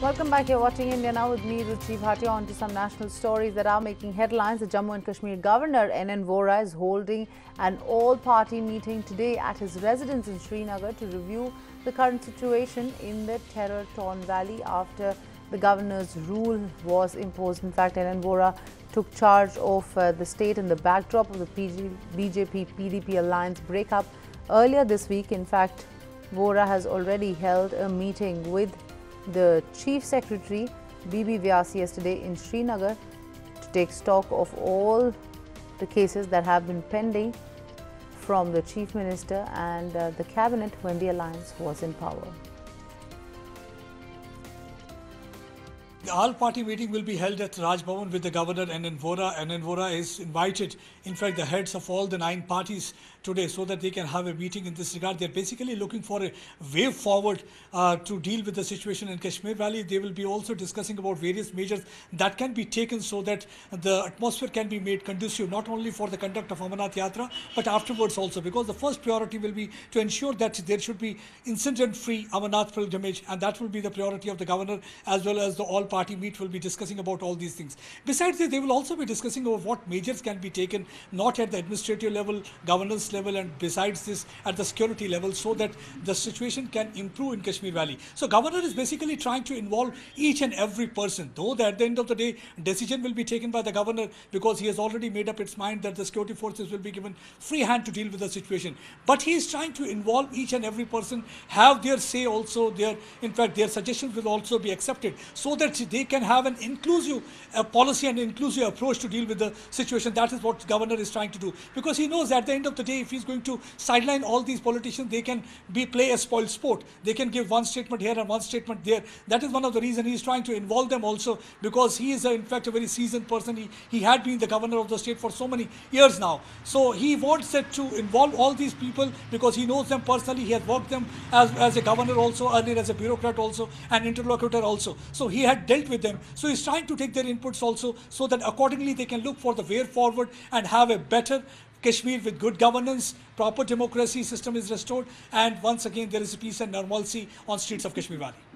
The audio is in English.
Welcome back. You're watching India Now with me, Ruchi Bhatia. On to some national stories that are making headlines. The Jammu and Kashmir Governor NN Vohra is holding an all-party meeting today at his residence in Srinagar to review the current situation in the terror-torn valley after the governor's rule was imposed. In fact, NN Vohra took charge of uh, the state in the backdrop of the PG, BJP-PDP alliance breakup earlier this week. In fact, Vohra has already held a meeting with the Chief Secretary BB Vyas yesterday in Srinagar to take stock of all the cases that have been pending from the Chief Minister and uh, the Cabinet when the alliance was in power. The all-party meeting will be held at Raj Bhavan with the governor and Vohra. NN Vohra is invited, in fact, the heads of all the nine parties today so that they can have a meeting in this regard. They're basically looking for a way forward uh, to deal with the situation in Kashmir Valley. They will be also discussing about various measures that can be taken so that the atmosphere can be made conducive not only for the conduct of Amarnath Yatra but afterwards also because the first priority will be to ensure that there should be incident-free Amarnath pilgrimage and that will be the priority of the governor as well as the all-party meet will be discussing about all these things. Besides this, they will also be discussing about what measures can be taken not at the administrative level, governance level and besides this at the security level so that the situation can improve in Kashmir Valley. So governor is basically trying to involve each and every person though that at the end of the day decision will be taken by the governor because he has already made up its mind that the security forces will be given free hand to deal with the situation. But he is trying to involve each and every person, have their say also, their in fact their suggestions will also be accepted so that they can have an inclusive uh, policy and inclusive approach to deal with the situation. That is what governor is trying to do because he knows at the end of the day if he's going to sideline all these politicians, they can be play a spoiled sport. They can give one statement here and one statement there. That is one of the reasons he's trying to involve them also because he is, a, in fact, a very seasoned person. He, he had been the governor of the state for so many years now. So he wants it to involve all these people because he knows them personally. He has worked them as, as a governor also, earlier as a bureaucrat also, and interlocutor also. So he had dealt with them. So he's trying to take their inputs also so that accordingly they can look for the way forward and have a better Kashmir with good governance, proper democracy system is restored, and once again there is peace and normalcy on streets of Kashmir Valley.